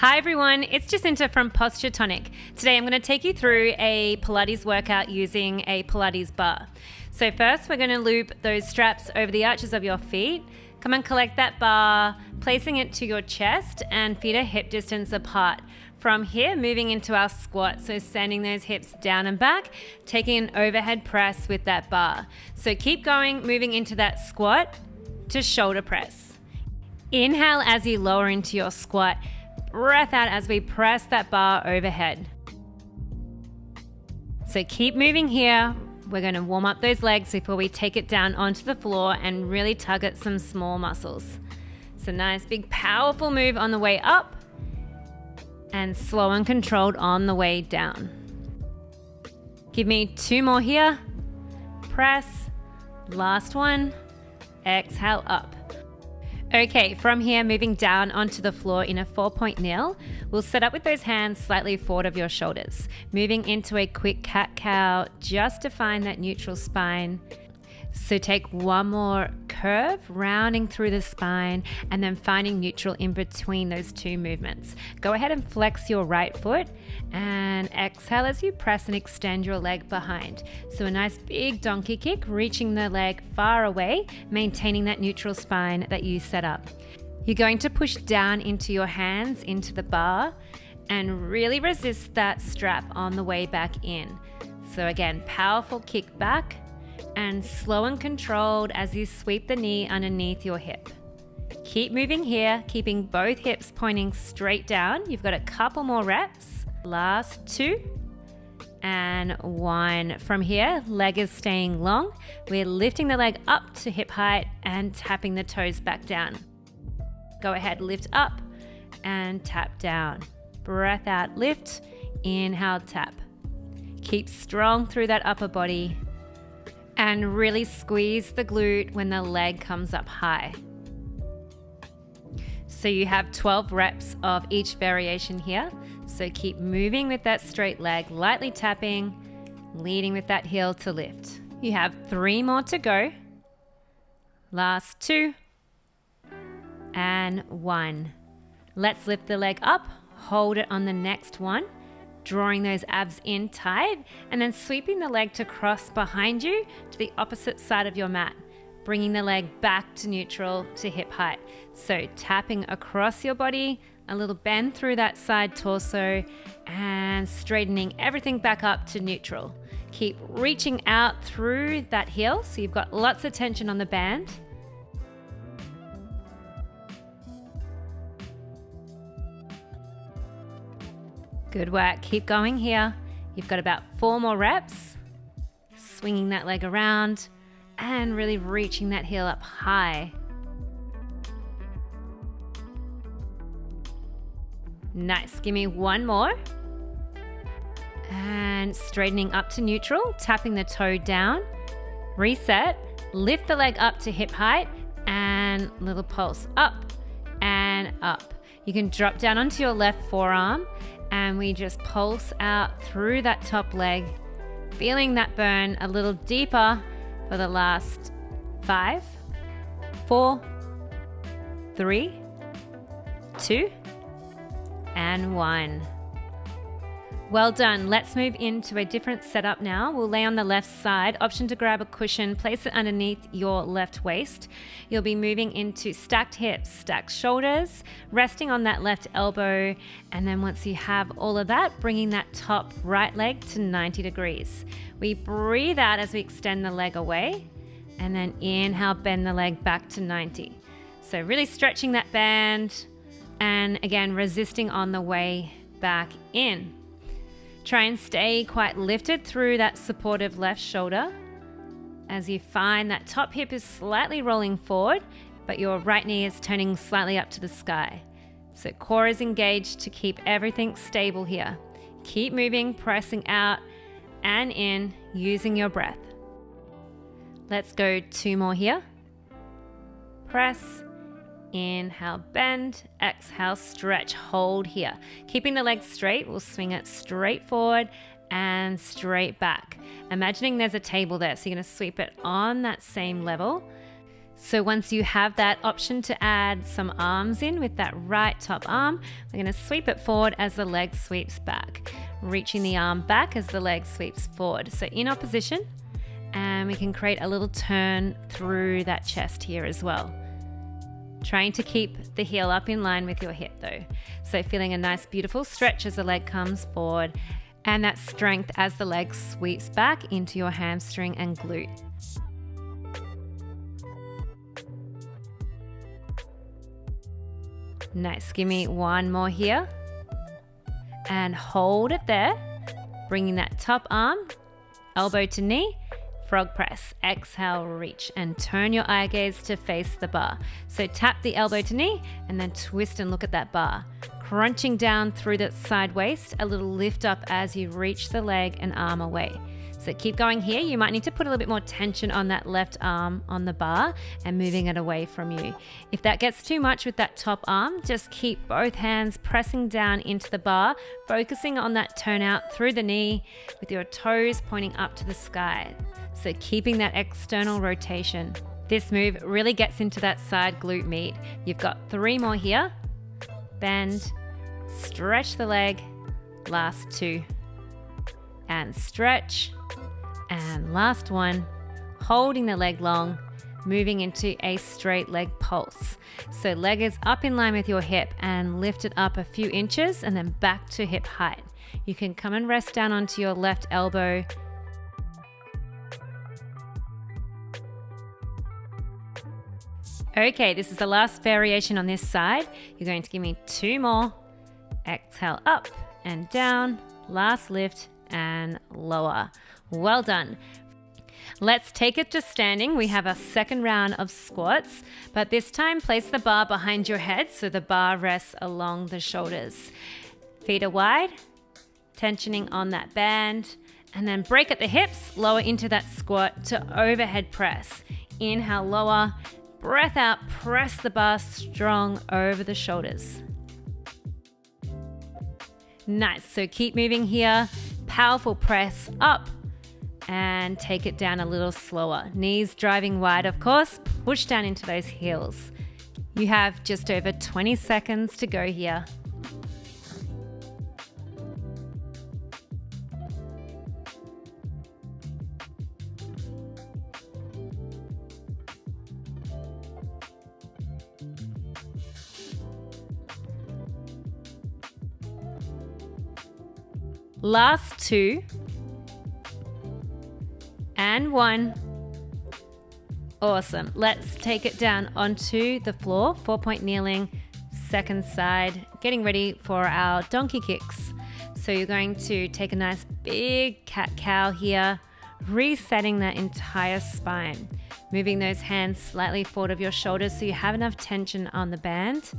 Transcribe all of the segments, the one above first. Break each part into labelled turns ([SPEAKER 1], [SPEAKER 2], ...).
[SPEAKER 1] Hi everyone, it's Jacinta from Posture Tonic. Today I'm going to take you through a Pilates workout using a Pilates bar. So first we're going to loop those straps over the arches of your feet. Come and collect that bar, placing it to your chest and feet are hip distance apart. From here, moving into our squat, so sending those hips down and back, taking an overhead press with that bar. So keep going, moving into that squat to shoulder press. Inhale as you lower into your squat breath out as we press that bar overhead. So keep moving here. We're going to warm up those legs before we take it down onto the floor and really tug at some small muscles. So nice, big, powerful move on the way up and slow and controlled on the way down. Give me two more here. Press. Last one. Exhale up. Okay, from here, moving down onto the floor in a four point kneel, we'll set up with those hands slightly forward of your shoulders. Moving into a quick cat cow just to find that neutral spine. So take one more curve, rounding through the spine, and then finding neutral in between those two movements. Go ahead and flex your right foot and exhale as you press and extend your leg behind. So a nice big donkey kick, reaching the leg far away, maintaining that neutral spine that you set up. You're going to push down into your hands into the bar and really resist that strap on the way back in. So again, powerful kick back and slow and controlled as you sweep the knee underneath your hip. Keep moving here, keeping both hips pointing straight down. You've got a couple more reps. Last two and one. From here, leg is staying long. We're lifting the leg up to hip height and tapping the toes back down. Go ahead, lift up and tap down. Breath out, lift, inhale, tap. Keep strong through that upper body and really squeeze the glute when the leg comes up high. So you have 12 reps of each variation here. So keep moving with that straight leg, lightly tapping, leading with that heel to lift. You have three more to go. Last two and one. Let's lift the leg up, hold it on the next one drawing those abs in tight, and then sweeping the leg to cross behind you to the opposite side of your mat, bringing the leg back to neutral to hip height. So tapping across your body, a little bend through that side torso, and straightening everything back up to neutral. Keep reaching out through that heel so you've got lots of tension on the band Good work. Keep going here. You've got about four more reps. Swinging that leg around and really reaching that heel up high. Nice. Give me one more. And straightening up to neutral, tapping the toe down. Reset. Lift the leg up to hip height and little pulse up and up. You can drop down onto your left forearm and we just pulse out through that top leg, feeling that burn a little deeper for the last five, four, three, two, and one. Well done. Let's move into a different setup now. We'll lay on the left side. Option to grab a cushion, place it underneath your left waist. You'll be moving into stacked hips, stacked shoulders, resting on that left elbow. And then once you have all of that, bringing that top right leg to 90 degrees. We breathe out as we extend the leg away. And then inhale, bend the leg back to 90. So really stretching that band. And again, resisting on the way back in. Try and stay quite lifted through that supportive left shoulder as you find that top hip is slightly rolling forward, but your right knee is turning slightly up to the sky. So core is engaged to keep everything stable here. Keep moving, pressing out and in using your breath. Let's go two more here. Press Inhale, bend. Exhale, stretch. Hold here. Keeping the legs straight, we'll swing it straight forward and straight back. Imagining there's a table there, so you're going to sweep it on that same level. So once you have that option to add some arms in with that right top arm, we're gonna sweep it forward as the leg sweeps back, reaching the arm back as the leg sweeps forward. So in opposition, and we can create a little turn through that chest here as well. Trying to keep the heel up in line with your hip though. So feeling a nice beautiful stretch as the leg comes forward and that strength as the leg sweeps back into your hamstring and glute. Nice, give me one more here. And hold it there, bringing that top arm, elbow to knee, frog press. Exhale, reach, and turn your eye gaze to face the bar. So tap the elbow to knee, and then twist and look at that bar. Crunching down through that side waist, a little lift up as you reach the leg and arm away. So keep going here. You might need to put a little bit more tension on that left arm on the bar and moving it away from you. If that gets too much with that top arm, just keep both hands pressing down into the bar, focusing on that turnout through the knee with your toes pointing up to the sky. So keeping that external rotation. This move really gets into that side glute med. You've got three more here. Bend, stretch the leg, last two. And stretch, and last one, holding the leg long, moving into a straight leg pulse. So leg is up in line with your hip and lift it up a few inches and then back to hip height. You can come and rest down onto your left elbow. Okay, this is the last variation on this side. You're going to give me two more. Exhale up and down. Last lift and lower. Well done. Let's take it to standing. We have a second round of squats, but this time place the bar behind your head so the bar rests along the shoulders. Feet are wide, tensioning on that band, and then break at the hips, lower into that squat to overhead press. Inhale, lower, breath out, press the bar strong over the shoulders. Nice, so keep moving here. Powerful press up and take it down a little slower. Knees driving wide, of course. Push down into those heels. You have just over 20 seconds to go here. Last two and one. Awesome. Let's take it down onto the floor, four point kneeling, second side, getting ready for our donkey kicks. So you're going to take a nice big cat cow here, resetting that entire spine. Moving those hands slightly forward of your shoulders so you have enough tension on the band.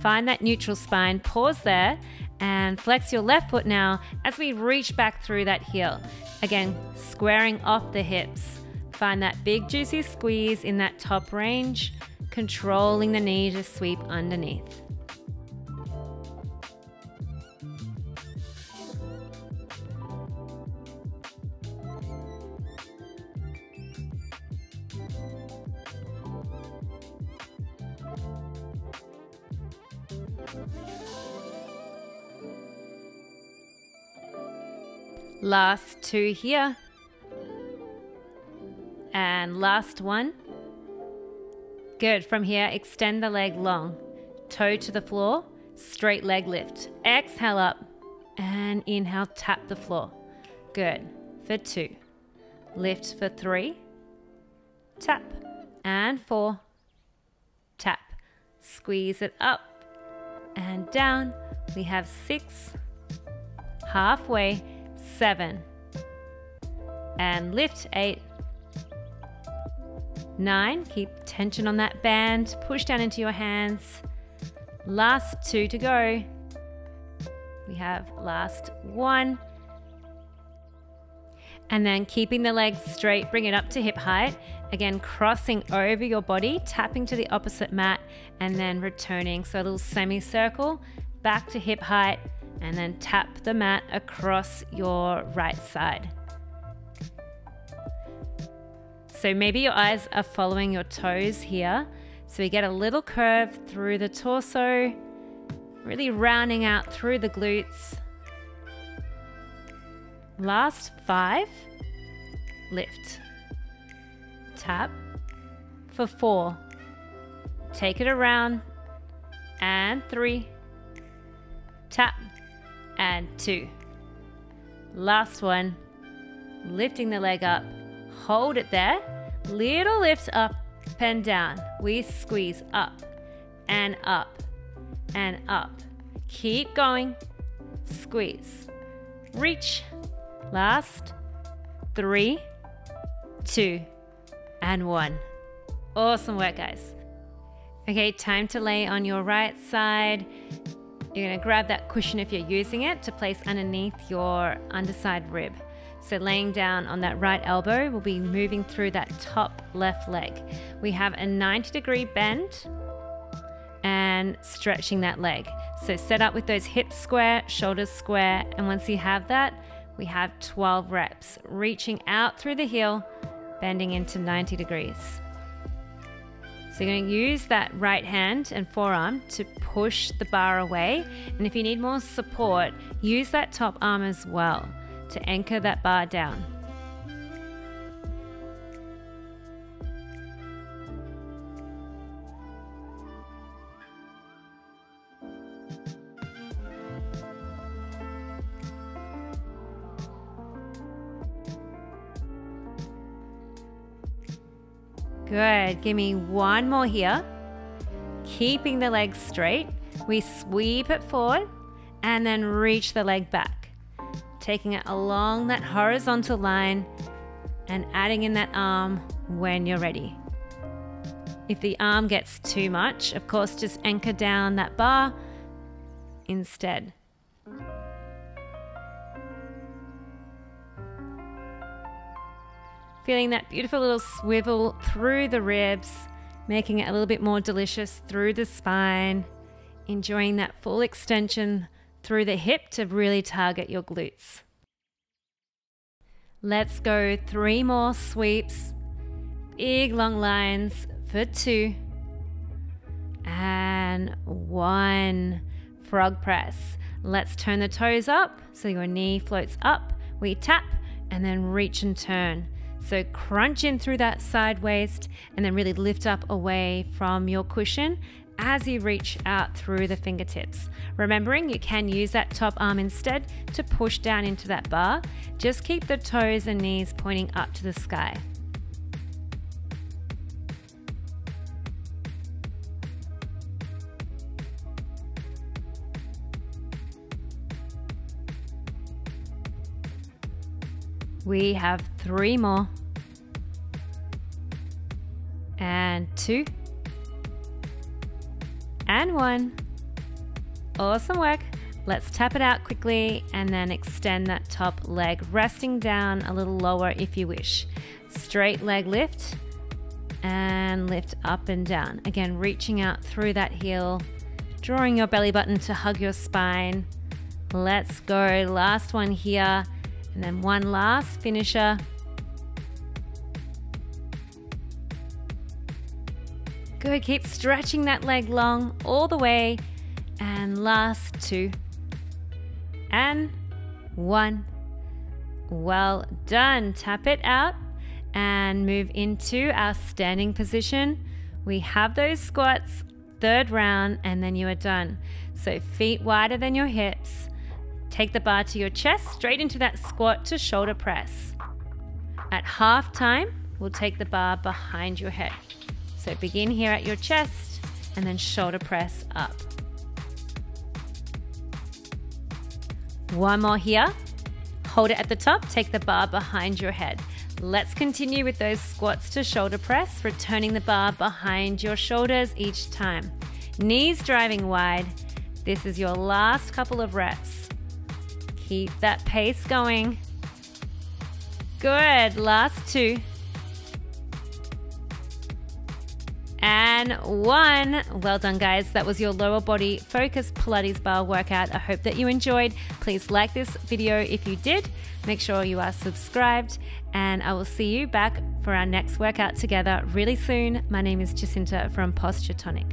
[SPEAKER 1] Find that neutral spine, pause there, and flex your left foot now as we reach back through that heel. Again, squaring off the hips. Find that big juicy squeeze in that top range, controlling the knee to sweep underneath. Last two here. And last one. Good. From here, extend the leg long. Toe to the floor, straight leg lift. Exhale up and inhale, tap the floor. Good. For two. Lift for three. Tap. And four. Tap. Squeeze it up and down. We have six. Halfway seven. And lift, eight. Nine, keep tension on that band, push down into your hands. Last two to go. We have last one. And then keeping the legs straight, bring it up to hip height. Again, crossing over your body, tapping to the opposite mat, and then returning. So a little semicircle back to hip height, and then tap the mat across your right side. So maybe your eyes are following your toes here. So we get a little curve through the torso, really rounding out through the glutes. Last five, lift. Tap for four. Take it around and three. Tap and two. Last one, lifting the leg up. Hold it there. Little lift up and down. We squeeze up and up and up. Keep going. Squeeze. Reach. Last. Three, two, and one. Awesome work, guys. Okay, time to lay on your right side. You're gonna grab that cushion if you're using it to place underneath your underside rib. So laying down on that right elbow, we'll be moving through that top left leg. We have a 90 degree bend and stretching that leg. So set up with those hips square, shoulders square, and once you have that, we have 12 reps, reaching out through the heel, bending into 90 degrees. So you're going to use that right hand and forearm to push the bar away. And if you need more support, use that top arm as well to anchor that bar down. Good. Give me one more here. Keeping the leg straight. We sweep it forward and then reach the leg back. Taking it along that horizontal line and adding in that arm when you're ready. If the arm gets too much, of course, just anchor down that bar instead. Feeling that beautiful little swivel through the ribs, making it a little bit more delicious through the spine. Enjoying that full extension through the hip to really target your glutes. Let's go three more sweeps. Big long lines for two. And one. Frog press. Let's turn the toes up so your knee floats up. We tap and then reach and turn. So crunch in through that side waist and then really lift up away from your cushion as you reach out through the fingertips. Remembering you can use that top arm instead to push down into that bar. Just keep the toes and knees pointing up to the sky. We have three more. And two. And one. Awesome work. Let's tap it out quickly and then extend that top leg, resting down a little lower if you wish. Straight leg lift and lift up and down. Again, reaching out through that heel, drawing your belly button to hug your spine. Let's go. Last one here. And then one last finisher. Good, keep stretching that leg long all the way. And last two. And one. Well done. Tap it out and move into our standing position. We have those squats, third round, and then you are done. So feet wider than your hips. Take the bar to your chest, straight into that squat to shoulder press. At half time, we'll take the bar behind your head. So begin here at your chest and then shoulder press up. One more here. Hold it at the top, take the bar behind your head. Let's continue with those squats to shoulder press, returning the bar behind your shoulders each time. Knees driving wide. This is your last couple of reps. Keep that pace going. Good. Last two. And one. Well done, guys. That was your lower body focus Pilates bar workout. I hope that you enjoyed. Please like this video if you did. Make sure you are subscribed, and I will see you back for our next workout together really soon. My name is Jacinta from Posture Tonic.